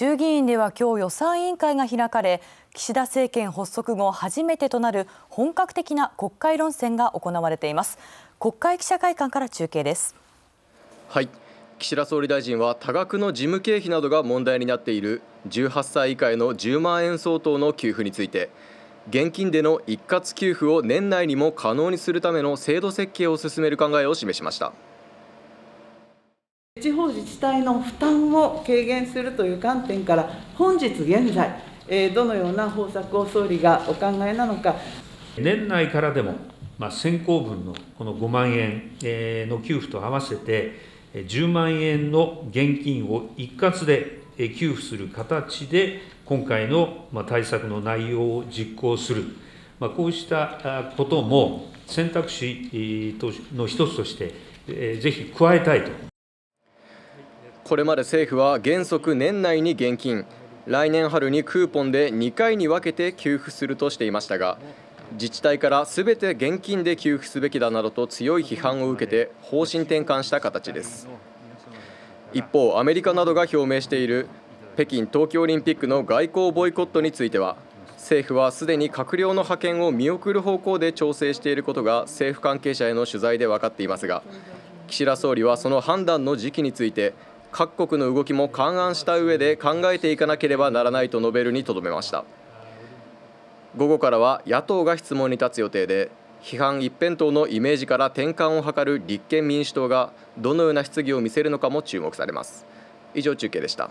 衆議院では今日予算委員会が開かれ岸田政権発足後初めてとなる本格的な国会論戦が行われています。国会記者会館から中継です。はい。岸田総理大臣は多額の事務経費などが問題になっている18歳以下への10万円相当の給付について現金での一括給付を年内にも可能にするための制度設計を進める考えを示しました。地方自治体の負担を軽減するという観点から、本日現在、どのような方策を総理がお考えなのか。年内からでも、まあ、先行分のこの5万円の給付と合わせて、10万円の現金を一括で給付する形で、今回の対策の内容を実行する、まこうしたことも選択肢の一つとして、ぜひ加えたいと。これまで政府は原則年内に現金、来年春にクーポンで2回に分けて給付するとしていましたが、自治体からすべて現金で給付すべきだなどと強い批判を受けて方針転換した形です。一方、アメリカなどが表明している北京冬季オリンピックの外交ボイコットについては政府はすでに閣僚の派遣を見送る方向で調整していることが政府関係者への取材で分かっていますが岸田総理はその判断の時期について各国の動きも勘案した上で考えていかなければならないと述べるにとどめました。午後からは野党が質問に立つ予定で批判一辺倒のイメージから転換を図る立憲民主党がどのような質疑を見せるのかも注目されます。以上中継でした。